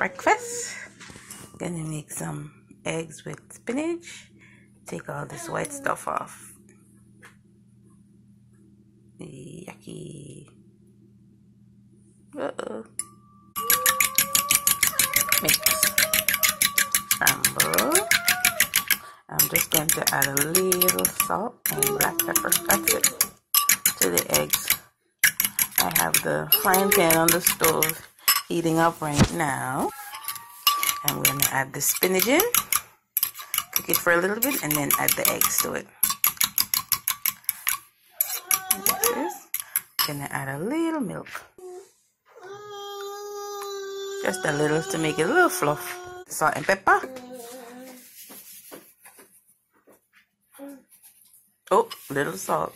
breakfast. Gonna make some eggs with spinach. Take all this white stuff off. Yucky. Uh-oh. Mix. Scramble. I'm just going to add a little salt and black pepper. That's it. To the eggs. I have the frying pan on the stove heating up right now. I'm going to add the spinach in. Cook it for a little bit and then add the eggs to it. Gonna add a little milk. Just a little to make it a little fluff. Salt and pepper. Oh, little salt.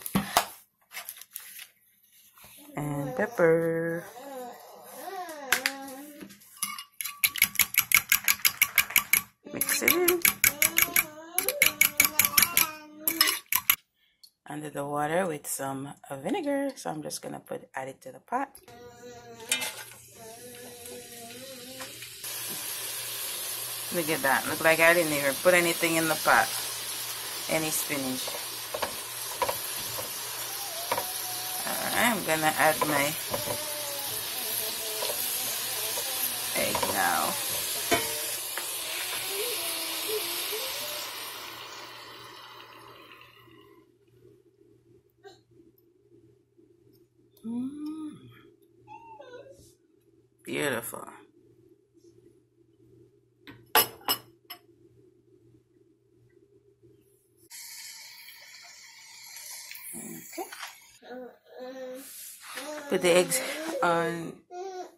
Pepper. Mix it in. Under the water with some vinegar. So I'm just going to put add it to the pot. Look at that. Look like I didn't even put anything in the pot. Any spinach. I'm gonna add my egg now. Mm. Beautiful. Put the eggs on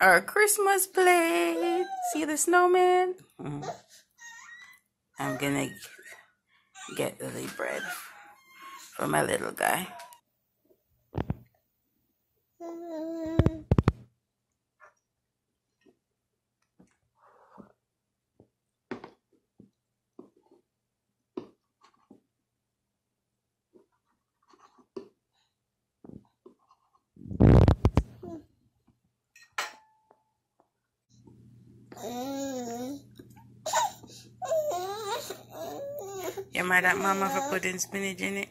our Christmas plate. See the snowman? Mm. I'm gonna get the bread for my little guy. Mm-hmm. You mad at mama for putting spinach in it?